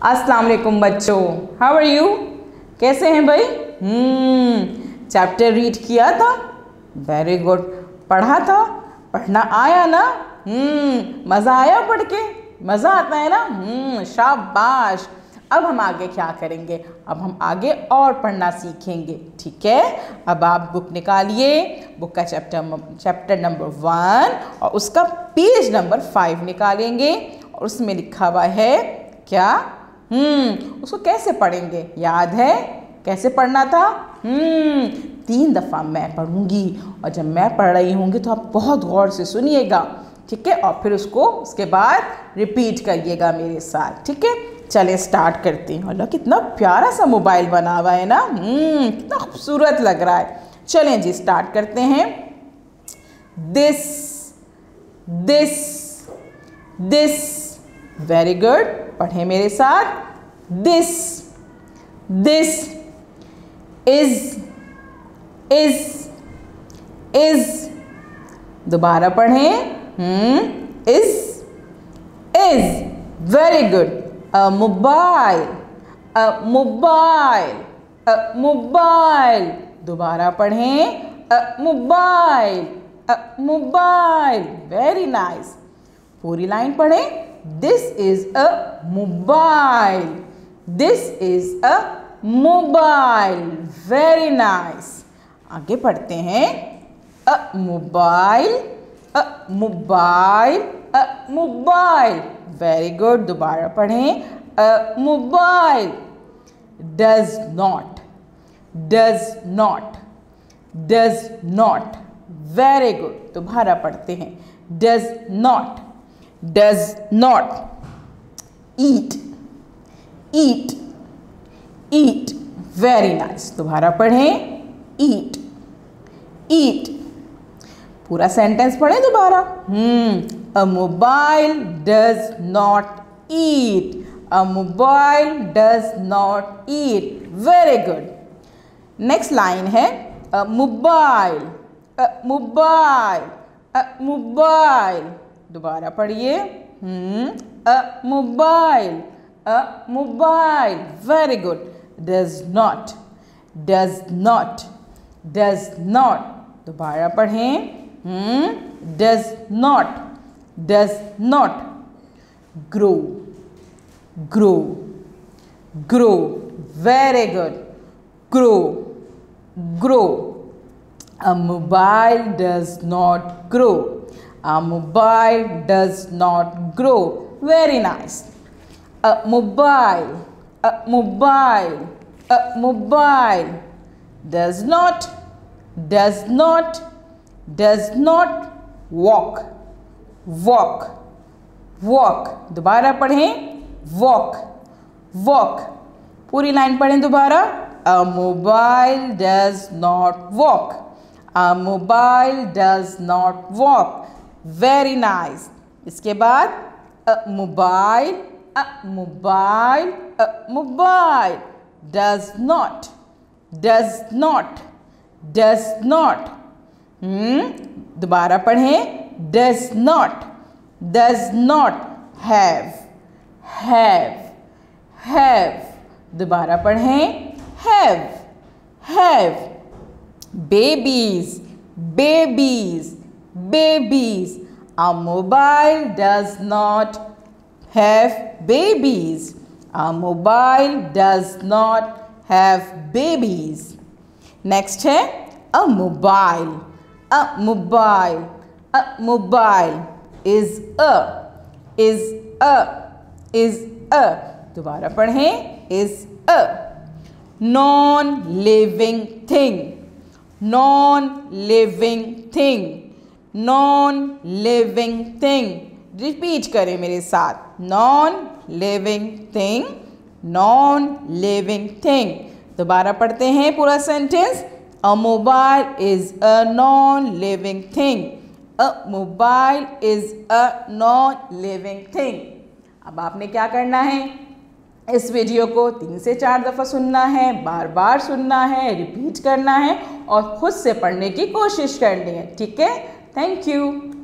अस्सलाम वालेकुम बच्चों। हाउ आर यू कैसे हैं भाई? हम्म चैप्टर रीड किया था? वेरी गुड पढ़ा था? पढ़ना आया ना? हम्म मज़ा आया पढ़ के? मज़ा आता है ना? हम्म शाबाश। अब हम आगे क्या करेंगे? अब हम आगे और पढ़ना सीखेंगे, ठीक है? अब आप बुक निकालिए। बुक का चैप्टर चैप्टर नंबर वन और उसका पेज नंबर फाइव निकालेंगे और उसमें लिखा हुआ है क्या? हम्म उसको कैसे पढ़ेंगे? याद है? कैसे पढ़ना था? हम्म तीन दफ़ा मैं पढ़ूँगी। और जब मैं पढ़ रही होंगी तो आप बहुत गौर से सुनिएगा, ठीक है? और फिर उसको उसके बाद रिपीट करिएगा मेरे साथ, ठीक है? चले स्टार्ट करते हैं। अल्लाह कितना प्यारा सा मोबाइल बना हुआ है ना? हम्म कितना खूबसूरत लग रहा है। चलें जी स्टार्ट करते हैं। This this this very good पढ़े मेरे साथ. This this is is is दोबारा पढ़ें. Is is very good a mobile a mobile a mobile. दोबारा पढ़ें. A mobile a mobile. Very nice. पूरी लाइन पढ़ें. This is a mobile this is a mobile very nice आगे पढ़ते हैं। A mobile a mobile a mobile very good दोबारा पढ़े। A mobile does not does not does not very good दोबारा पढ़ते हैं। Does not does not eat eat eat very nice दोबारा पढ़ें ईट ईट पूरा सेंटेंस पढ़ें दोबारा हम्म A mobile does not eat. A mobile does not eat. Very good. Next line है a mobile. A mobile. A mobile. दोबारा पढ़िए। हम्म, a mobile a mobile, very good. Does not does not does not. दोबारा पढ़ें। हम्म, does not does not. Grow grow grow, very good. Grow grow. A mobile does not grow. a mobile does not grow very nice a mobile a mobile a mobile does not does not does not walk walk walk दोबारा पढ़ें walk walk पूरी line पढ़ें दोबारा a mobile does not walk a mobile does not walk Very nice इसके बाद, a mobile mobile mobile does not does not does not दोबारा पढ़ें. Does not does not have. Have. Have. दोबारा पढ़ें. Have have. Babies. Babies. babies a mobile does not have babies a mobile does not have babies next है a mobile a mobile a mobile is a is a is a दोबारा पढ़ें is a non living thing non living thing non living thing. Repeat करें मेरे साथ. Non living thing non living thing दोबारा पढ़ते हैं पूरा sentence a mobile is a non living thing a mobile is a non living thing अब आपने क्या करना है? इस वीडियो को तीन से चार दफ़ा सुनना है बार बार सुनना है रिपीट करना है और खुद से पढ़ने की कोशिश करनी है. ठीक है? Thank you.